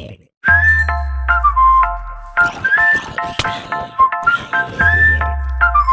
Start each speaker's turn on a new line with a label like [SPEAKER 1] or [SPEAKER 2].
[SPEAKER 1] ஏழு ஏழு